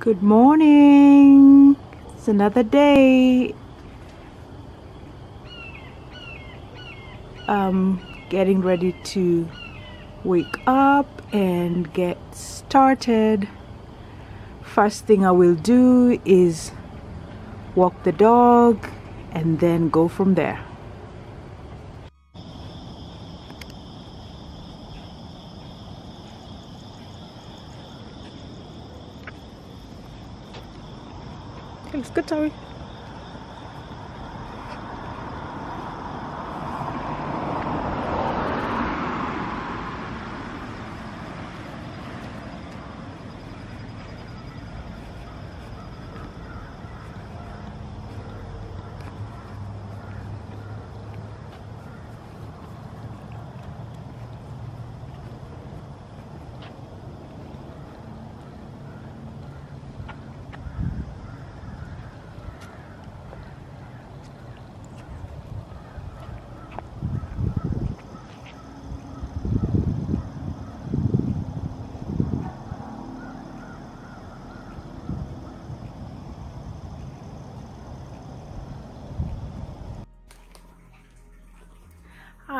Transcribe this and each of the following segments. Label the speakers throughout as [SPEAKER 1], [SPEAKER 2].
[SPEAKER 1] Good morning. It's another day. I'm getting ready to wake up and get started. First thing I will do is walk the dog and then go from there. Okay, let's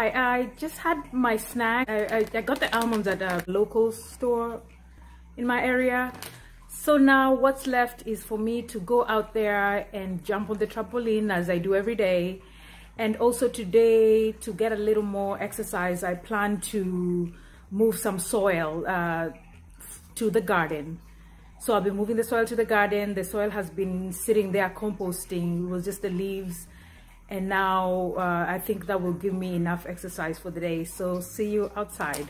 [SPEAKER 1] Hi, I just had my snack. I, I, I got the almonds at a local store in my area. So now what's left is for me to go out there and jump on the trampoline as I do every day. And also today to get a little more exercise, I plan to move some soil uh, to the garden. So I'll be moving the soil to the garden. The soil has been sitting there composting. It was just the leaves and now uh, I think that will give me enough exercise for the day. So see you outside.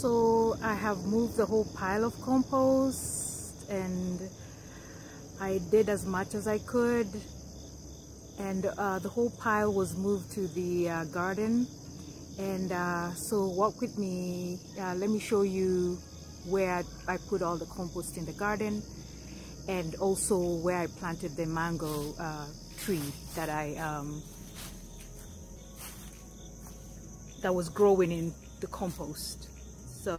[SPEAKER 1] So I have moved the whole pile of compost and I did as much as I could. And uh, the whole pile was moved to the uh, garden. And uh, so walk with me uh, let me show you where I put all the compost in the garden and also where I planted the mango uh, tree that I um, that was growing in the compost so.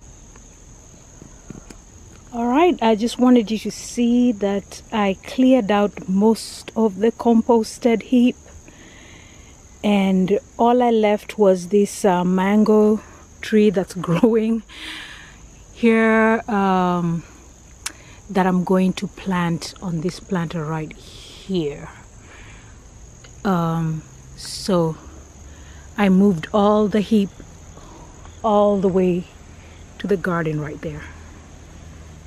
[SPEAKER 1] All right i just wanted you to see that i cleared out most of the composted heap. And all i left was this uh, mango tree that's growing here um, that i'm going to plant on this planter right here. Um, so i moved all the heap all the way to the garden right there.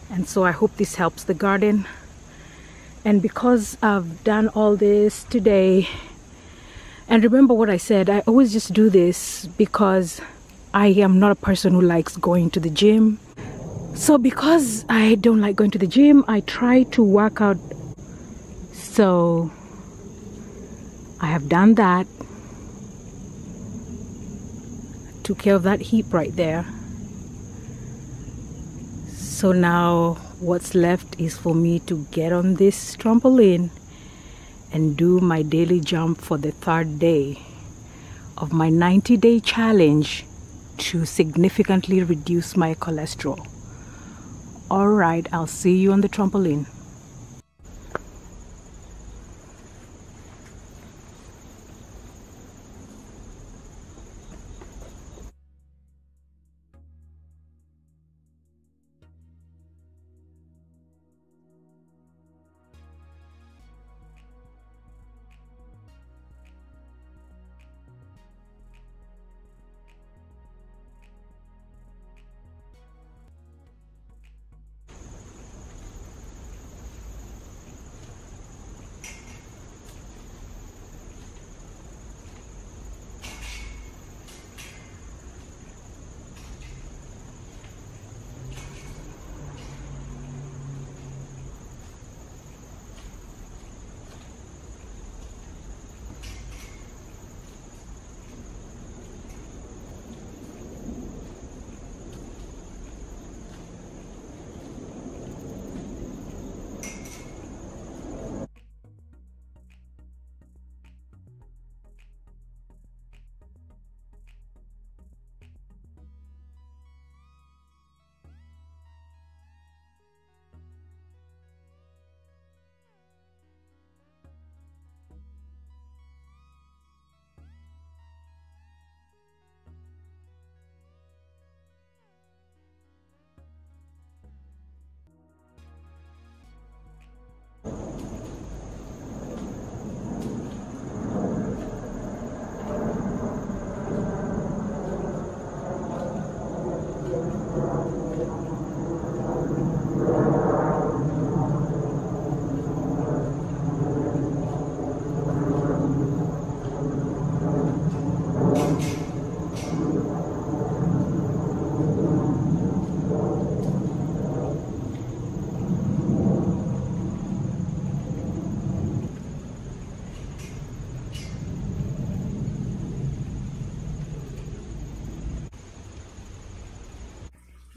[SPEAKER 1] And so I hope this helps the garden. And because I've done all this today and remember what I said I always just do this because I am not a person who likes going to the gym. So because I don't like going to the gym I try to work out. So I have done that. Took care of that heap right there so now what's left is for me to get on this trampoline and do my daily jump for the third day of my 90 day challenge to significantly reduce my cholesterol. Alright, I'll see you on the trampoline.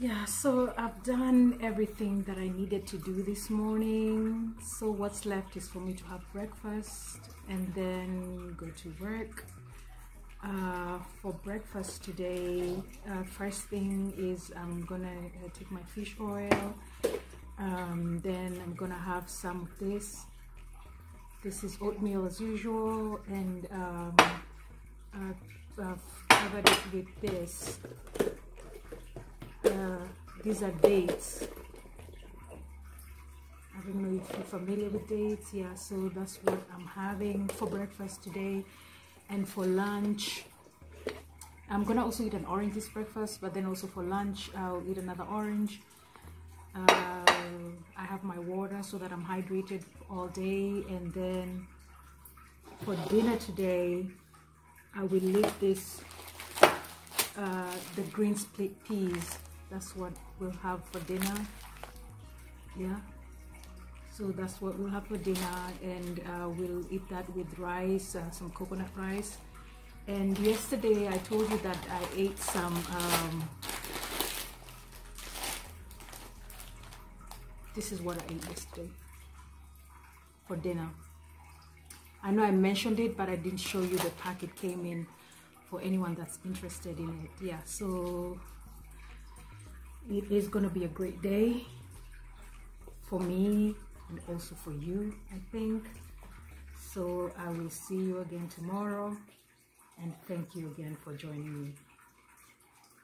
[SPEAKER 1] Yeah so I've done everything that I needed to do this morning. So what's left is for me to have breakfast and then go to work. Uh, for breakfast today uh, first thing is I'm gonna uh, take my fish oil. Um, then I'm gonna have some of this. This is oatmeal as usual and um, I've, I've covered it with this. Uh, these are dates. I don't know if you're familiar with dates. Yeah so that's what I'm having for breakfast today and for lunch. I'm gonna also eat an orange this breakfast but then also for lunch I'll eat another orange. Uh, I have my water so that I'm hydrated all day. And then for dinner today I will leave this uh, the green split peas that's what we'll have for dinner. Yeah. So that's what we'll have for dinner and uh, we'll eat that with rice uh, some coconut rice. And yesterday I told you that I ate some um, this is what I ate yesterday for dinner. I know I mentioned it but I didn't show you the pack it came in for anyone that's interested in it. Yeah so it is going to be a great day for me and also for you I think. So I will see you again tomorrow and thank you again for joining me